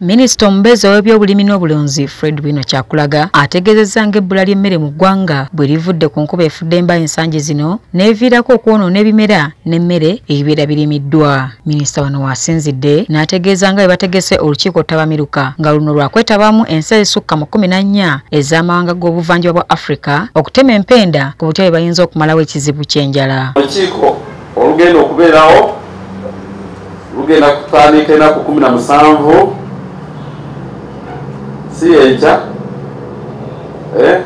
minisita omubeezi ow'ebyobulimi n'obulunzi fred bwino kyakulaga ategeezezza ng'ebbula ly'emmere mu ggwanga bwe livudde ku nkuba efudde emba ensangi zino n'eviirako okwonoona ebimera n'emmere ebibeera birimiddwa. Minisita wano waasinzidde n'ategeeza nga bwe bategese olukiiko tabamiruka nga luno lwakwetabamu ensi ezisukka mu kumi na nnya ez'amawanga g'obuvanjuba bwa afrika okutema empenda ku butya bwe bayinza okumalawo ekizibu ky'enjala. Olukiiko olugenda okubeerawo lugenda kutandika enaku kumi na musanvu si enkya eh?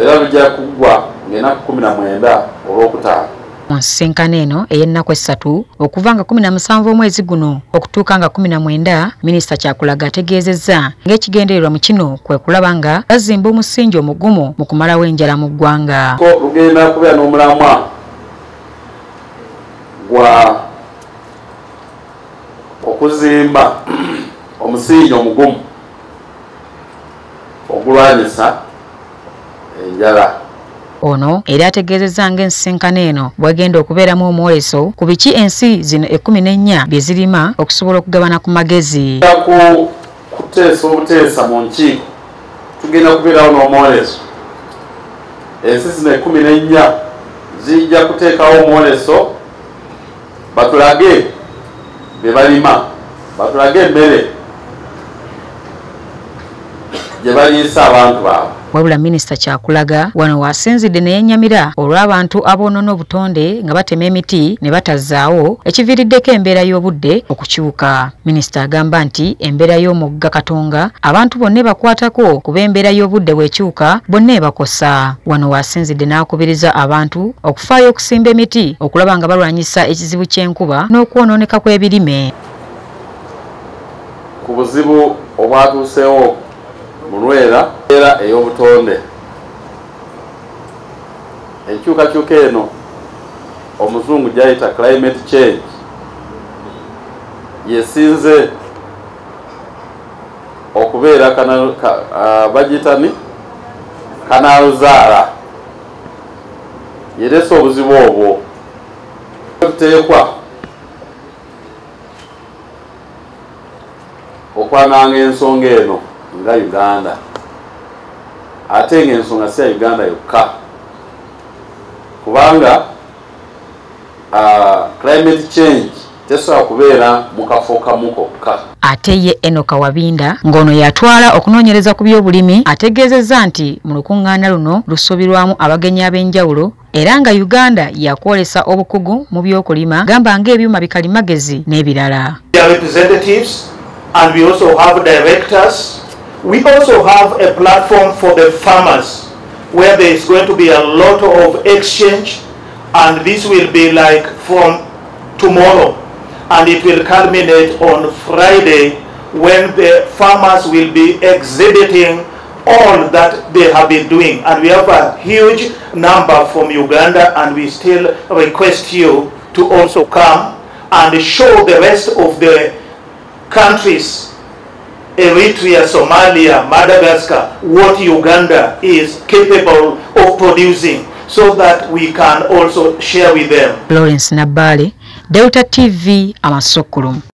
era lujja kuggwa ngaenaku kumi na mwenda olwokutaano mu nsisinkano eno ey'ennaku essatu okuva nga kumi na musanvu omwezi guno okutuuka nga kumi na mwenda minisita kyakulaga ategeezezza ng'ekigendererwa mu kino kwe kulaba nga bazimba omusingi omugumu mu kumalawo enjala mu ggwanga lugenda kubeera n'omulamwa gwa okuzimba omusingi omugumu ogulwanyisa enjala. Ono era ategeezezza ng'ensisinkano eno bwegenda okubeeramu omwoleso ku biki ensi zino ekkumi n'ennya bye zirima okusobola okugabana ku magezi. Ku kuteesa obuteesa mu nkiiko tugenda kubeerawo n'omwoleso. Ensi zino ekkumi n'ennya zijja kuteekawo omwoleso batulage bye balima batulage emmere gye baliisa abantu baabwe. Wabula minisita kyakulaga wano waasinzidde neyennyamira olw'abantu aboonoona obutonde nga batema emiti ne batazzaawo ekiviiriddeko embeera y'obudde okukyuka minisita agamba nti embeera y'omugga katonga abantu bonna ebakwatako kuba embeera y'obudde bw'ekyuka bonna ebakosa. Wano waasinzidde n'akubiriza abantu okufaayo okusimba emiti okulaba nga balwanyisa ekizibu ky'enkuba n'okwonooneka kw'ebirime. Ku buzibu obwatuuseewo mulwera era ey'obutonde. Enkyukakyuka eno omuzungu gyayita climate change yesinze okubeera bagitani kanaluzaala yeresa obuzibu obwo. Tuteekwa okwananga ensonga eno nga uganda. Ate ngaensonga si ya uganda yokka. Kubanga uh, climate change tesobola kubeera mu kafo kamu kokka. Ate ye enoka wabinda ng'ono yatwala okunoonyereza ku by'obulimi ategeezezza nti mu lukuŋŋaana luno lusuubirwamu abagenyi ab'enjawulo era nga uganda yakwolesa obukugu mu by'okulima gamba ng'ebyuma bikalimagezi n'ebirala. And we also have directors We also have a platform for the farmers where there is going to be a lot of exchange and this will be like from tomorrow. And it will culminate on Friday when the farmers will be exhibiting all that they have been doing. And we have a huge number from Uganda and we still request you to also come and show the rest of the countries Eritrea, Somalia, Madagascar, what Uganda is capable of producing so that we can also share with them. Florence Nabale, Delta TV, Amasokulu.